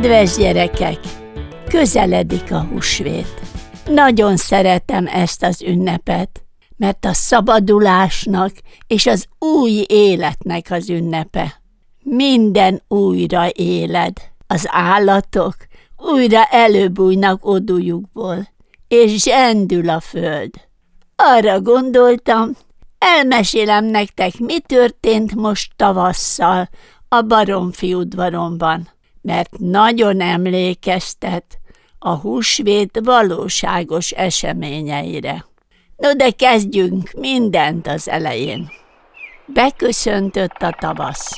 Kedves gyerekek, közeledik a húsvét. Nagyon szeretem ezt az ünnepet, mert a szabadulásnak és az új életnek az ünnepe. Minden újra éled. Az állatok újra előbújnak odújukból, és zsendül a föld. Arra gondoltam, elmesélem nektek, mi történt most tavasszal a Baromfi udvaromban, mert nagyon emlékeztet a húsvét valóságos eseményeire. No de kezdjünk mindent az elején. Beköszöntött a tavasz.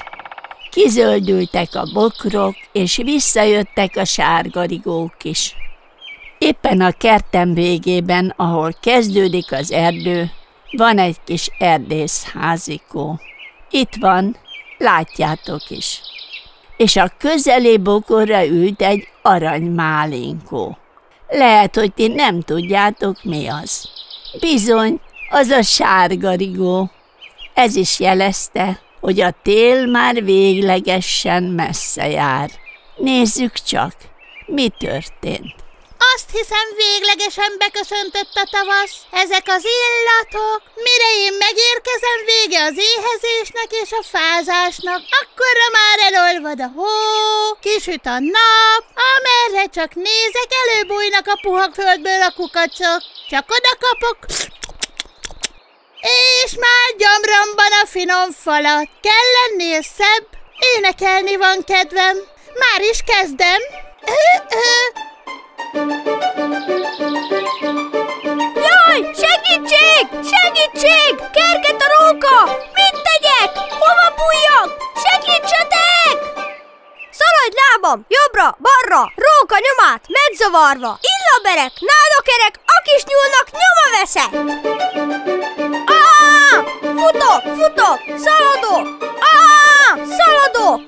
Kizöldültek a bokrok, és visszajöttek a sárgarigók is. Éppen a kertem végében, ahol kezdődik az erdő, van egy kis erdészházikó. Itt van, látjátok is. És a közeli bokorra ült egy aranymálinkó. Lehet, hogy ti nem tudjátok, mi az. Bizony, az a sárgarigó. Ez is jelezte, hogy a tél már véglegesen messze jár. Nézzük csak, mi történt. Azt hiszem véglegesen beköszöntött a tavasz. Ezek az illatok, mire én megérkezem vége az éhezésnek és a fázásnak, akkorra már elolvad a hó, kisüt a nap, amerre csak nézek, előbújnak a puha földből a kukacok. Csak oda kapok, és már gyomromban a finom falat. Kell lennél szebb, énekelni van kedvem. Már is kezdem. Jaj, segítség! Segítség! Kerget a róka! Mit tegyek? Hova bújjak? Segítsetek! Szaladj lábam! Jobbra, balra! Róka nyomát! Megzavarva! Illaberek, nádakerek, a kis nyúlnak nyoma veszek! Ah! Futok, futok! Szaladok! Ah! Szaladok!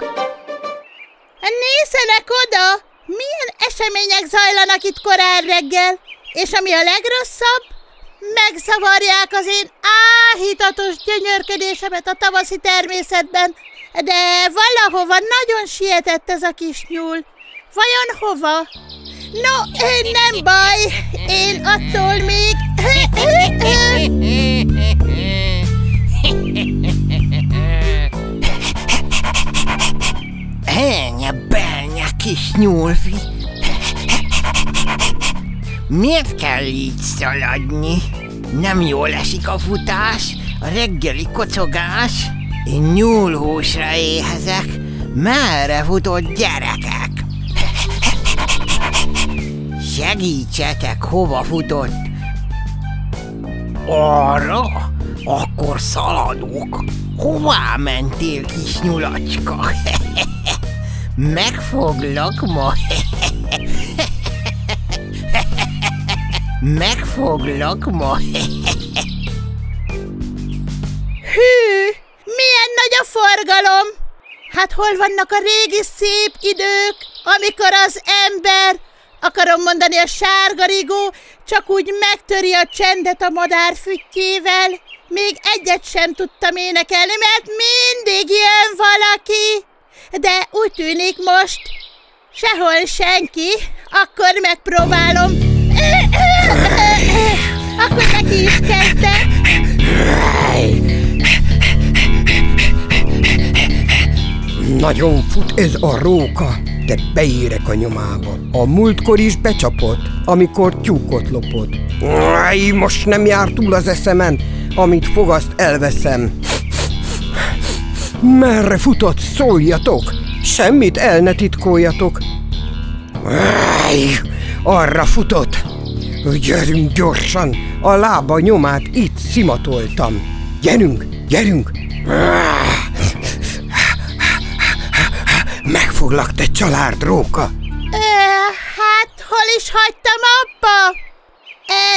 Nézzenek oda! Milyen események zajlanak itt korán reggel, és ami a legrosszabb, megzavarják az én áhítatos gyönyörködésemet a tavaszi természetben, de valahova nagyon sietett ez a kis nyúl. Vajon hova? No, nem baj, én attól még... kis nyúlfi. Miért kell így szaladni? Nem jól esik a futás, a reggeli kocogás? Én nyúlhúsra éhezek. Merre futott gyerekek? Segítsetek, hova futott? Arra? Akkor szaladok. Hová mentél, kis nyulacska? Megfoglak ma. Megfoglak ma. Hű, milyen nagy a forgalom! Hát hol vannak a régi szép idők, amikor az ember, akarom mondani a sárgarigó, csak úgy megtöri a csendet a madár füttyével? Még egyet sem tudtam énekelni, mert mindig jön valaki de úgy tűnik most sehol senki, akkor megpróbálom. Akkor neki is kezdek. Nagyon fut ez a róka, de beérek a nyomába. A múltkor is becsapott, amikor tyúkot lopott. Aj, most nem jár túl az eszemen, amit fogaszt elveszem. Merre futott, szóljatok! Semmit el ne titkoljatok! Áj, arra futott! Gyerünk gyorsan! A lába nyomát itt szimatoltam. Gyerünk, gyerünk! Megfoglak, te család róka! hát, hol is hagytam abba?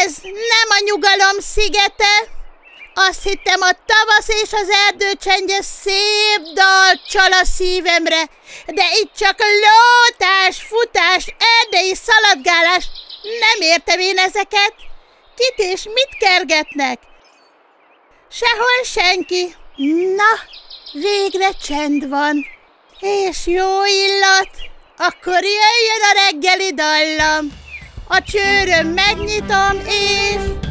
Ez nem a nyugalom szigete. Azt hittem a tavasz és az erdő csendje szép dal csal a szívemre, de itt csak lótás, futás, erdei szaladgálás. Nem értem én ezeket. Kit és mit kergetnek? Sehol senki. Na, végre csend van. És jó illat. Akkor jöjjön a reggeli dallam. A csőröm megnyitom, és...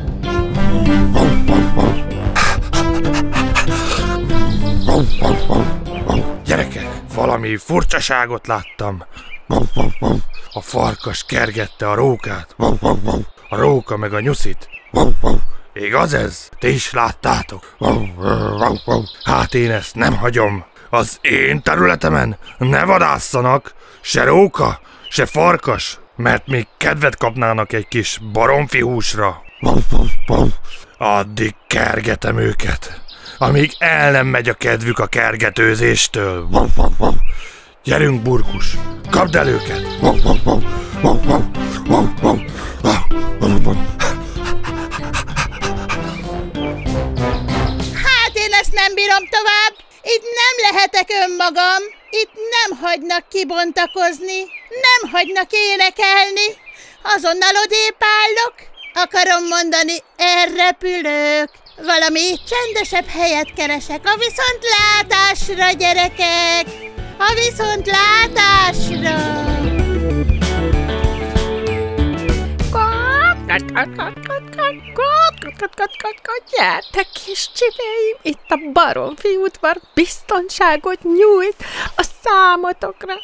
valami furcsaságot láttam. A farkas kergette a rókát. A róka meg a nyuszit. Igaz ez? Ti is láttátok? Hát én ezt nem hagyom. Az én területemen ne vadásszanak, se róka, se farkas, mert még kedvet kapnának egy kis baromfi húsra. Addig kergetem őket, amíg el nem megy a kedvük a kergetőzéstől. Gyerünk, burkus, kapd el őket! Hát én ezt nem bírom tovább. Itt nem lehetek önmagam. Itt nem hagynak kibontakozni. Nem hagynak énekelni. Azonnal odébb állok. Akarom mondani, elrepülök. Valami csendesebb helyet keresek. A viszontlátásra, gyerekek! A viszontlátásra! Gyertek kis csibéim, itt a baromfi udvar biztonságot nyújt a számotokra.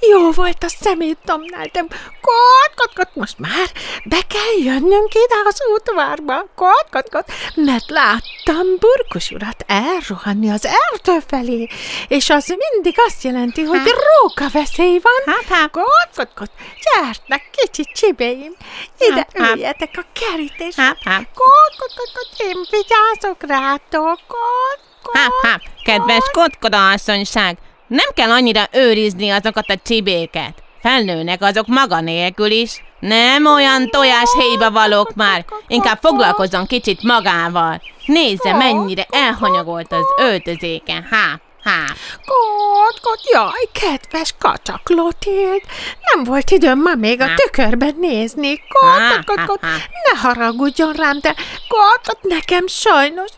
Jó volt a szemétdomnál, de kot, kot, kot, most már be kell jönnünk ide az udvarba, kot, kot, kot, mert láttam burkus urat elrohanni az erdő felé, és az mindig azt jelenti, hogy róka veszély van. Hát, kot, kot, kot, gyertek kicsi csibéim, ide üljetek a kerítésre. Kot, kot, kot, kot, én vigyázok rátok, kot, kot. Háp, háp, kedves kotkoda asszonyság, nem kell annyira őrizni azokat a csibéket. Felnőnek azok maga nélkül is. Nem olyan tojás héjba valók már. Inkább foglalkozzon kicsit magával. Nézze, mennyire elhanyagolt az öltözéke. Há, há. Kot, kot, jaj, kedves kacsa Klotild, nem volt időm ma még a Há. tükörben nézni. Kot, kot, kot, ne haragudjon rám, de kot, kot, nekem sajnos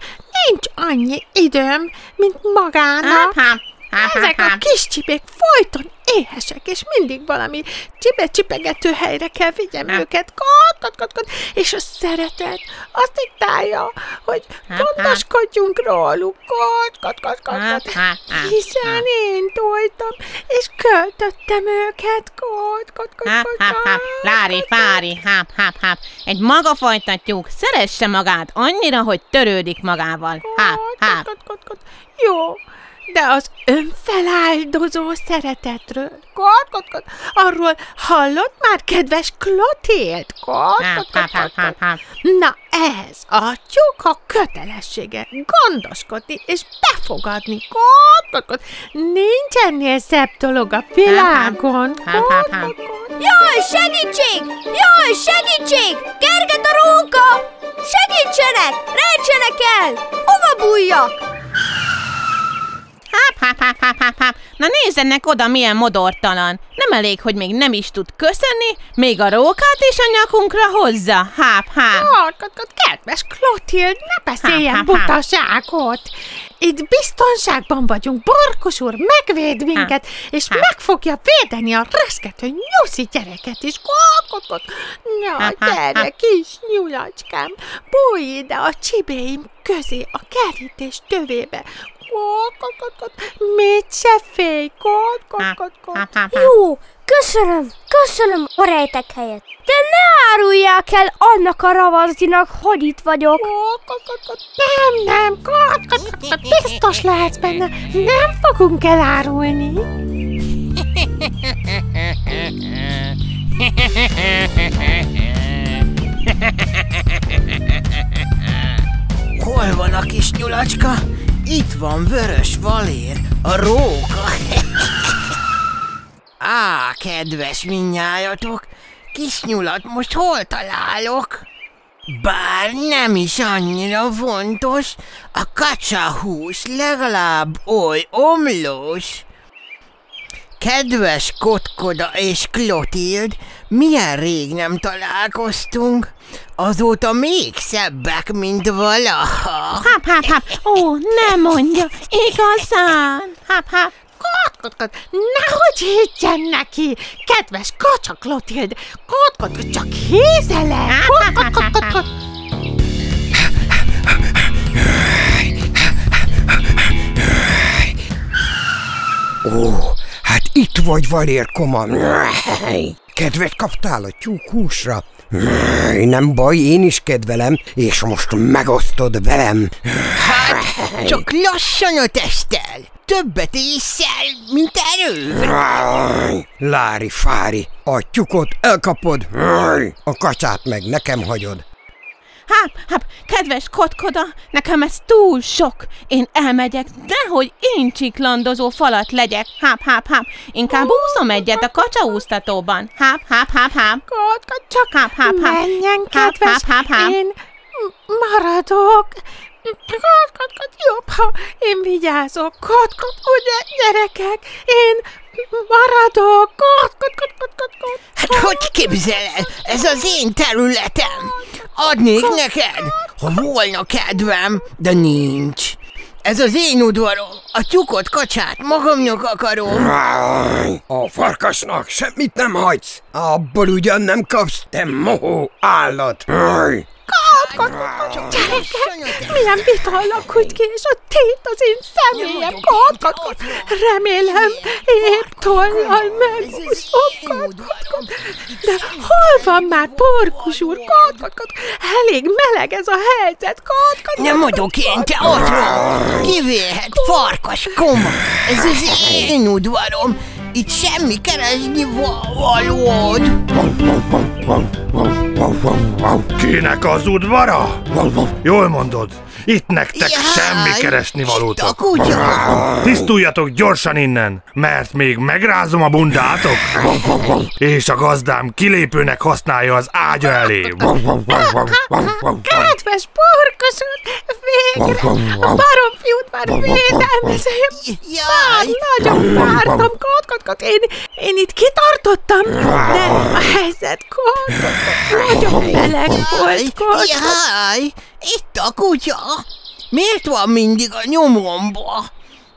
nincs annyi időm, mint magának. Háp. Háp, Ezek a kis csipék folyton éhesek, és mindig valami csibe-csipegető helyre kell vigyem Há. őket. Kot, kot, kot, kot. És a szeretet azt diktálja, hogy Há, há. gondoskodjunk róluk. Kot, kot, kot, kot, kot. há, há, Hiszen én toltam, és költöttem őket. Kot, kot, kot, kot, háp. kot, Lári, kot, fári, háp, háp, háp. Egy maga folytatjuk, szeresse magát annyira, hogy törődik magával. Háp, kot, háp. kot, kot, kot. Jó, de az önfeláldozó szeretetről, kot, kot, kot, arról hallott már, kedves Klotild? Kot, kot, kot, kot, kot. Na ez a tyúka kötelessége, gondoskodni és befogadni, kot, kot, kot. Nincs ennél szebb dolog a világon, háp, háp. kot, kot, kot. Jaj, segítség! Jaj, segítség! Kerget a róka! Segítsenek! Rejtsenek el! Hova bújjak? Háp, háp, háp, háp, háp, háp. Na nézzenek oda, milyen modortalan. Nem elég, hogy még nem is tud köszönni, még a rókát is a nyakunkra hozza. Háp, háp. Kot, kot, kot, kedves Klotild, ne beszéljen Há, há, há. butaságot! Itt biztonságban vagyunk, Borkos úr megvéd minket, és há. meg fogja védeni a reszkető nyuszi gyereket is. Há, há, há. gyere, kis nyulacskám, bújj ide a csibéim közé, a kerítés tövébe. Mit se félj, kot. háp, háp, háp. Jó, köszönöm, köszönöm a rejtek helyet. De ne árulják el annak a ravazdinak, hogy itt vagyok. Nem, nem, kot, kot, kot. biztos lehetsz benne, nem fogunk elárulni. Hol van a kis nyulacska? Itt van vörös valér, a róka. Á, kedves minnyájatok, kis nyulat most hol találok? Bár nem is annyira fontos, a kacsahús legalább oly omlós. Kedves Kotkoda és Klotild, milyen rég nem találkoztunk, azóta még szebbek, mint valaha. Háp, háp, háp. Ó, ne mondja, igazán. Háp, háp. kot, kot. Nehogy higgyen neki! Kedves kacsa Klotild! Kot, kot, kot, csak hézele! Kot, kot, kot, kot, kot. Itt vagy, Valérkoma. Kedvet kaptál a tyúk húsra? Nem baj, én is kedvelem, és most megosztod velem. Hát, csak lassan a tesztel. Többet észel, mint erővel. Lári fári, a tyukot elkapod, a kacsát meg nekem hagyod. Háp, háp, kedves kotkoda, nekem ez túl sok. Én elmegyek, nehogy én csiklandozó falat legyek. Háp, háp, háp. Inkább úszom egyet a kacsaúsztatóban. Háp, háp, háp, háp. Kot, kot, csak Háp, háp, háp. menjen, Háp, kedves, háp, háp, háp. én m- maradok. Kot, kot, kot, jobb, ha én vigyázok. Kot, kot, ugye, gyerekek, én maradok. Kot, kot, kot, kot, kot, kot. Hát hogy képzeled? Ez az én területem. Adnék neked, ha volna kedvem, de nincs. Ez az én udvarom. A tyukot, kacsát magamnak akarom. A farkasnak semmit nem hagysz, abból ugyan nem kapsz, te mohó állat. Gyerekek, milyen vita alakult ki, és ott itt az én személyem. Kot. Remélem, épp tollal megúszom. Kot. De hol van már Porkus úr? Kot. Elég meleg ez a helyzet. Kot, Nem vagyok én, te otthon. Kivéhet, farkas koma. Ez az én udvarom. Itt semmi keresni va- valód. Kinek az udvara? Jól mondod, itt nektek Jaj, semmi keresni Itt a valótok. kutya. Tisztuljatok gyorsan innen, mert még megrázom a bundátok, és a gazdám kilépőnek használja az ágya elé. Kedves Porkus úr, végre a baromfi udvar védelmezője. Jaj, Nagyon vártam, kot, kot, kot. Én, én itt kitartottam, de a helyzet, kot, kot, kot. Nagyon meleg volt, kot. jaj, itt a kutya. Miért van mindig a nyomomba?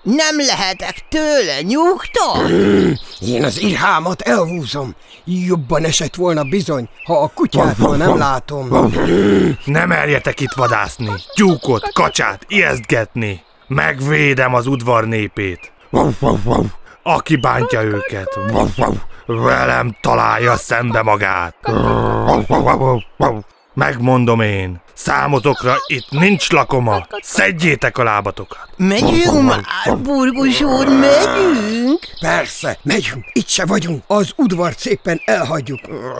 Nem lehetek tőle nyugta? Én az irhámat elhúzom. Jobban esett volna bizony, ha a kutyát ma nem látom. Nem merjetek itt vadászni, tyúkot, kacsát, ijesztgetni. Megvédem az udvar népét. Aki bántja őket, velem találja szembe magát. Megmondom én, számotokra itt nincs lakoma, szedjétek a lábatokat. Megyünk már, burgus úr, megyünk. Persze, megyünk, itt se vagyunk, az udvart szépen elhagyjuk.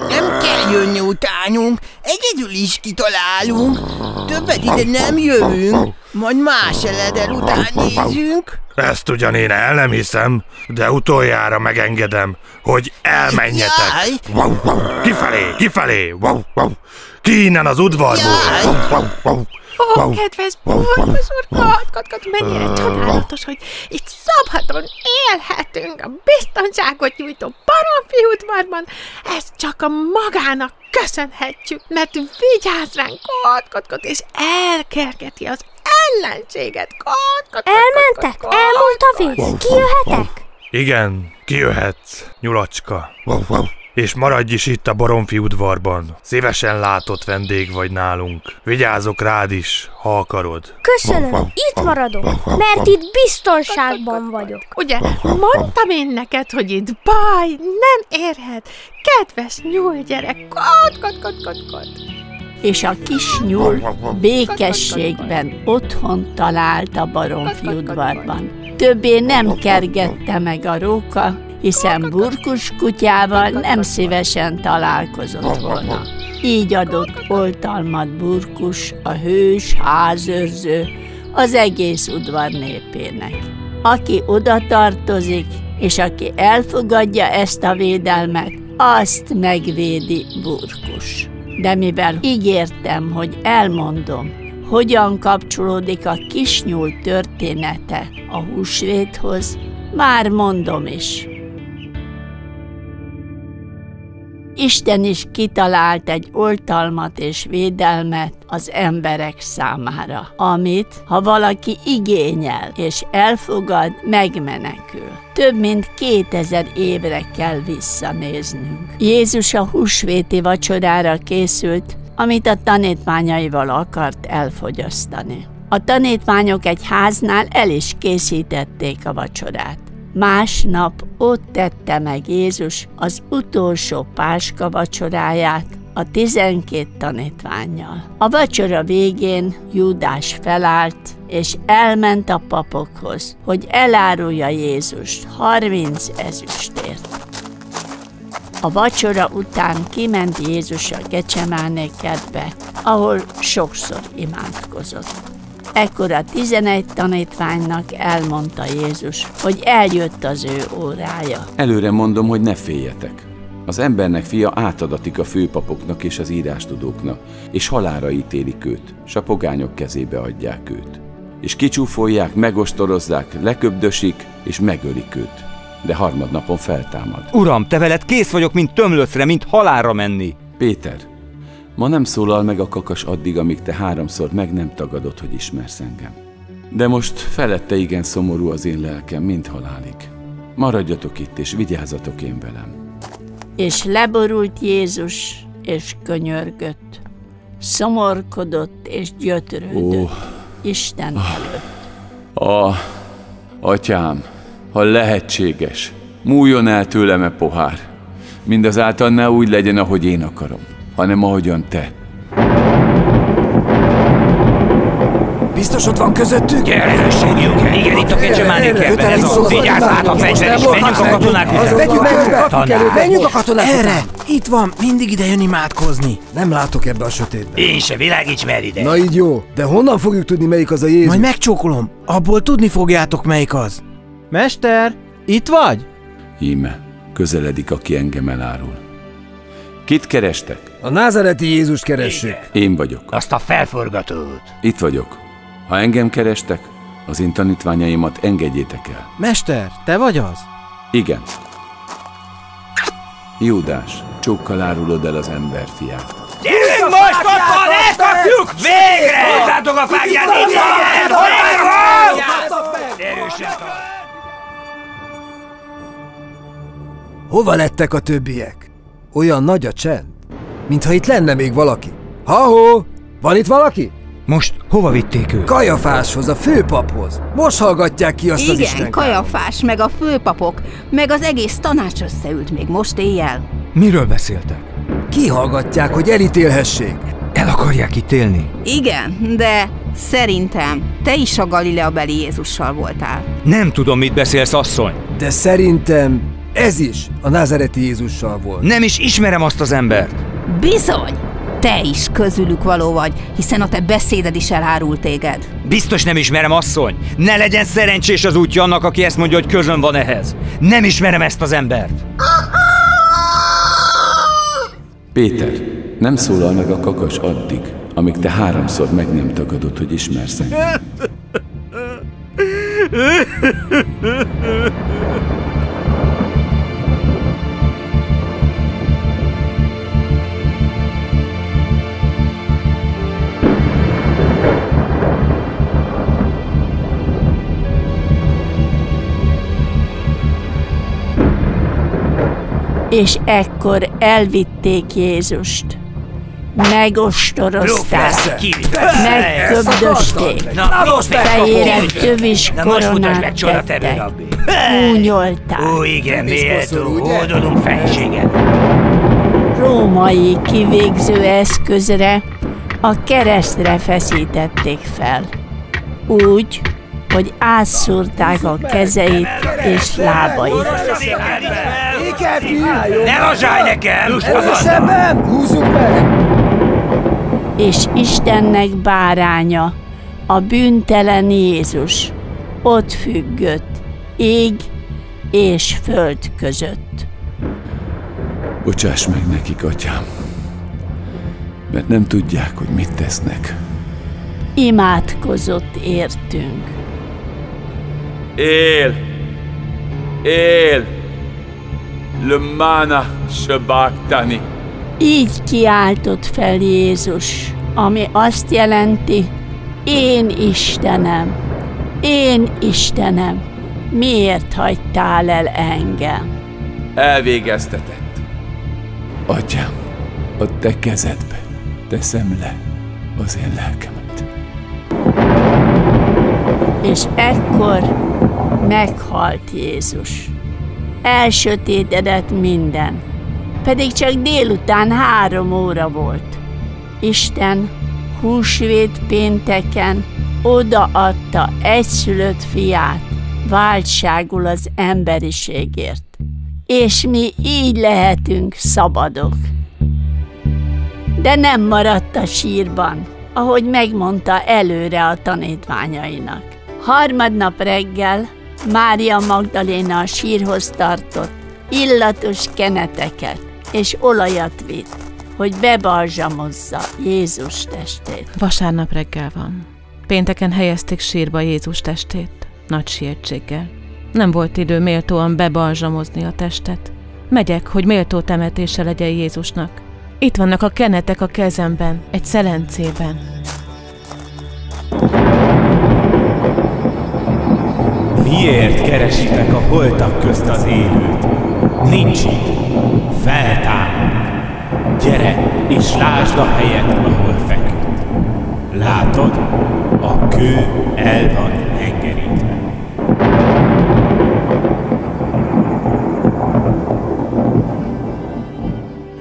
Nem kell jönni utánunk, egyedül is kitalálunk. Többet ide nem jövünk, majd más eledel után nézünk. Ezt ugyan én el nem hiszem, de utoljára megengedem, hogy elmenjetek. Kifelé, kifelé! Ki innen az udvarból! Ó, kedves Porkus úr. Mennyire csodálatos, hogy itt szabadon élhetünk a biztonságot nyújtó baromfi udvarban. Ezt csak a magának köszönhetjük, mert vigyáz ránk, kot, és elkergeti az ellenséget, kot, Elmentek? kot, kot, Elmúlt a víz? Kijöhetek? Igen, kijöhetsz, nyulacska. És maradj is itt a Boromfi udvarban. Szívesen látott vendég vagy nálunk. Vigyázok rád is, ha akarod. Köszönöm, itt maradok, mert itt biztonságban vagyok. Ugye, mondtam én neked, hogy itt baj nem érhet. Kedves nyúlgyerek, kot, kot, kot, kot, kot. és a kis nyúl békességben otthon talált a baromfi udvarban. Többé nem kergette meg a róka, hiszen burkus kutyával nem szívesen találkozott volna. Így adott oltalmat burkus, a hős házőrző, az egész udvar népének. Aki oda tartozik, és aki elfogadja ezt a védelmet, azt megvédi burkus. De mivel ígértem, hogy elmondom, hogyan kapcsolódik a kisnyúl története a húsvéthoz, már mondom is. Isten is kitalált egy oltalmat és védelmet az emberek számára, amit, ha valaki igényel és elfogad, megmenekül. Több mint 2000 évre kell visszanéznünk. Jézus a húsvéti vacsorára készült, amit a tanítványaival akart elfogyasztani. A tanítványok egy háznál el is készítették a vacsorát. Másnap ott tette meg Jézus az utolsó páska vacsoráját a tizenkét tanítványjal. A vacsora végén Júdás felállt, és elment a papokhoz, hogy elárulja Jézust 30 ezüstért. A vacsora után kiment Jézus a Gecsemáné kertbe, ahol sokszor imádkozott. Ekkor a tizenegy tanítványnak elmondta Jézus, hogy eljött az ő órája. Előre mondom, hogy ne féljetek. Az embernek fia átadatik a főpapoknak és az írástudóknak, és halára ítélik őt, s a pogányok kezébe adják őt. És kicsúfolják, megostorozzák, leköbdösik, és megölik őt. De harmadnapon feltámad. Uram, te veled kész vagyok, mint tömlöcre, mint halálra menni. Péter, ma nem szólal meg a kakas addig, amíg te háromszor meg nem tagadod, hogy ismersz engem. De most felette igen szomorú az én lelkem, mint halálig. Maradjatok itt, és vigyázzatok én velem. És leborult Jézus, és könyörgött. Szomorkodott és gyötrődött Ó. Isten előtt. A, atyám, ha lehetséges, múljon el tőlem e pohár. Mindazáltal ne úgy legyen, ahogy én akarom, hanem ahogyan te. Biztos ott van közöttük? Gyere, segjünk! Igen, itt a kecsemáni kertben, ez az. Vigyázz át a fegyver, és menjünk a katonákhoz. Vegyük meg, Tanár. menjünk a katonákhoz. Erre! Itt van, mindig ide jön imádkozni. Nem látok ebbe a sötétbe. Én se, világíts mer ide. Na így jó, de honnan fogjuk tudni melyik az a Jézus? Majd megcsókolom. Abból tudni fogjátok, melyik az. Mester, itt vagy? Íme, közeledik, aki engem elárul. Kit kerestek? A názareti Jézus keressük. Én vagyok. Azt a felforgatót. Itt vagyok. Ha engem kerestek, az én tanítványaimat engedjétek el. Mester, te vagy az? Igen. Júdás, csókkal árulod el az ember fiát. Gyerünk most otthon, elkapjuk! Végre! Hozzátok a fákját, így Erősen Hova lettek a többiek? Olyan nagy a csend, mintha itt lenne még valaki. Ha-ho! Van itt valaki? Most hova vitték őt? Kajafáshoz, a főpaphoz. Most hallgatják ki azt az Igen, Isten Kajafás, meg a főpapok, meg az egész tanács összeült még most éjjel. Miről beszéltek? Kihallgatják, hogy elítélhessék. El akarják ítélni? Igen, de szerintem te is a Galilea beli Jézussal voltál. Nem tudom, mit beszélsz, asszony. De szerintem ez is a názareti Jézussal volt. Nem is ismerem azt az embert. Bizony! Te is közülük való vagy, hiszen a te beszéded is elárult téged. Biztos nem ismerem, asszony. Ne legyen szerencsés az útja annak, aki ezt mondja, hogy közön van ehhez. Nem ismerem ezt az embert. Péter, nem szólal meg a kakas addig, amíg te háromszor meg nem tagadod, hogy ismersz engem. És ekkor elvitték Jézust. Megostorozták, megköbdösték, fejére tövis Na most mutasd meg koronát tettek, rabbi. únyolták. Ó, igen, méltó, hódolunk fenséget. római kivégző eszközre, a keresztre feszítették fel. Úgy, hogy átszúrták a kezeit és lábait. Ékelt ki! Ne lazsálj nekem! Erősebben! Húzzuk meg! És Istennek báránya, a bűntelen Jézus, ott függött, ég és föld között. Bocsáss meg nekik, atyám, mert nem tudják, hogy mit tesznek. Imádkozott értünk. Él! Él! Lumana Shabaktani! Így kiáltott fel Jézus, ami azt jelenti, én Istenem, én Istenem, miért hagytál el engem? Elvégeztetett. Atyám, a te kezedbe teszem le az én lelkemet. És ekkor meghalt Jézus. Elsötétedett minden, pedig csak délután három óra volt. Isten húsvét pénteken odaadta egyszülött fiát váltságul az emberiségért. És mi így lehetünk szabadok. De nem maradt a sírban, ahogy megmondta előre a tanítványainak. Harmadnap reggel Mária Magdaléna a sírhoz tartott illatos keneteket és olajat vitt, hogy bebalzsamozza Jézus testét. Vasárnap reggel van. Pénteken helyezték sírba Jézus testét, nagy sietséggel. Nem volt idő méltóan bebalzsamozni a testet. Megyek, hogy méltó temetése legyen Jézusnak. Itt vannak a kenetek a kezemben, egy szelencében. Miért keresitek a holtak közt az élőt? Nincs itt. Feltámad. Gyere, és lásd a helyet, ahol feküdt. Látod? A kő el van hengerítve.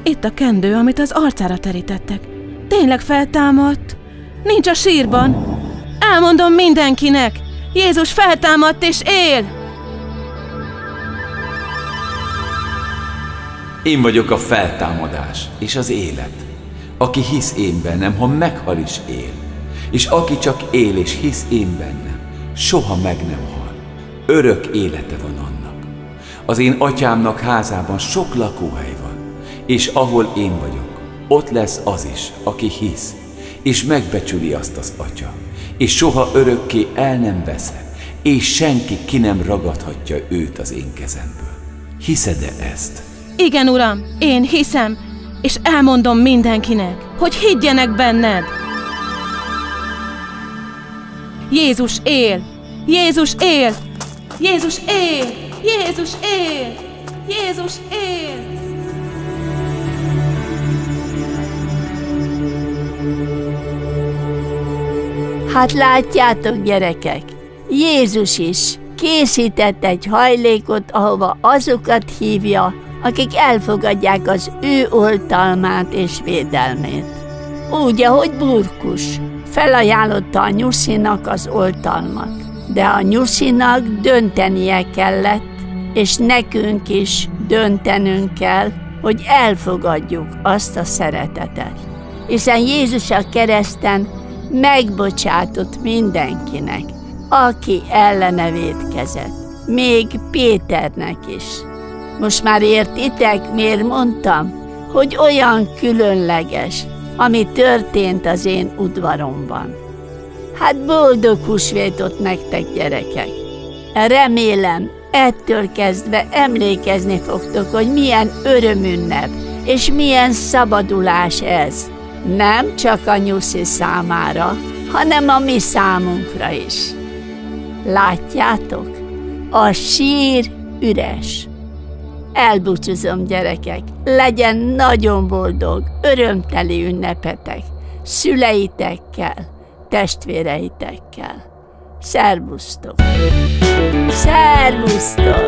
Itt a kendő, amit az arcára terítettek. Tényleg feltámadt? Nincs a sírban. Elmondom mindenkinek. Jézus feltámadt és él! Én vagyok a feltámadás és az élet. Aki hisz én bennem, ha meghal is él. És aki csak él és hisz én bennem, soha meg nem hal. Örök élete van annak. Az én atyámnak házában sok lakóhely van, és ahol én vagyok, ott lesz az is, aki hisz, és megbecsüli azt az atya, és soha örökké el nem veszem, és senki ki nem ragadhatja őt az én kezemből. Hiszed-e ezt? Igen, uram, én hiszem, és elmondom mindenkinek, hogy higgyenek benned. Jézus él! Jézus él! Jézus él! Jézus él! Jézus él! Hát látjátok, gyerekek, Jézus is készített egy hajlékot, ahova azokat hívja, akik elfogadják az ő oltalmát és védelmét. Úgy, ahogy Burkus felajánlotta a nyuszinak az oltalmat, de a nyuszinak döntenie kellett, és nekünk is döntenünk kell, hogy elfogadjuk azt a szeretetet. Hiszen Jézus a kereszten megbocsátott mindenkinek, aki ellene védkezett, még Péternek is. Most már értitek, miért mondtam, hogy olyan különleges, ami történt az én udvaromban. Hát boldog húsvétot nektek, gyerekek! Remélem, ettől kezdve emlékezni fogtok, hogy milyen örömünnep, és milyen szabadulás ez. Nem csak a nyuszi számára, hanem a mi számunkra is. Látjátok? A sír üres. Elbúcsúzom, gyerekek, legyen nagyon boldog, örömteli ünnepetek, szüleitekkel, testvéreitekkel. Szervusztok! Szervusztok!